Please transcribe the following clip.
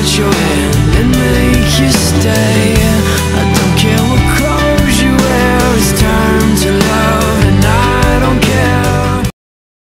Put your hand and make you stay.